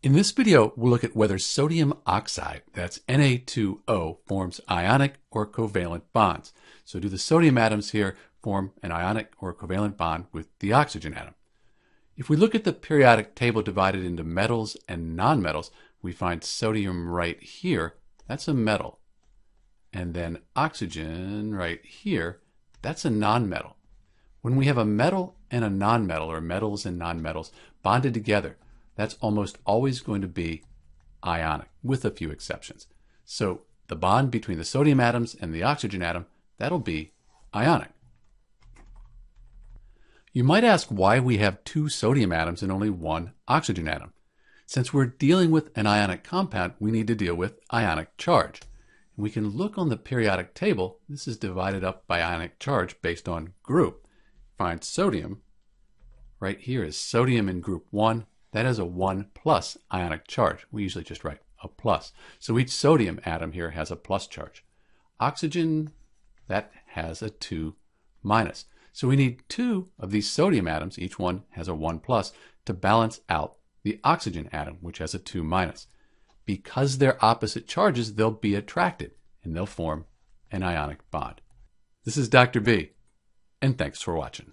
In this video, we'll look at whether sodium oxide, that's Na2O, forms ionic or covalent bonds. So do the sodium atoms here form an ionic or covalent bond with the oxygen atom? If we look at the periodic table divided into metals and nonmetals, we find sodium right here, that's a metal. And then oxygen right here, that's a nonmetal. When we have a metal and a nonmetal, or metals and nonmetals, bonded together, that's almost always going to be ionic, with a few exceptions. So the bond between the sodium atoms and the oxygen atom, that'll be ionic. You might ask why we have two sodium atoms and only one oxygen atom. Since we're dealing with an ionic compound, we need to deal with ionic charge. And we can look on the periodic table. This is divided up by ionic charge based on group. Find sodium. Right here is sodium in group 1, that has a 1 plus ionic charge. We usually just write a plus. So each sodium atom here has a plus charge. Oxygen, that has a 2 minus. So we need two of these sodium atoms, each one has a 1 plus, to balance out the oxygen atom, which has a 2 minus. Because they're opposite charges, they'll be attracted, and they'll form an ionic bond. This is Dr. B, and thanks for watching.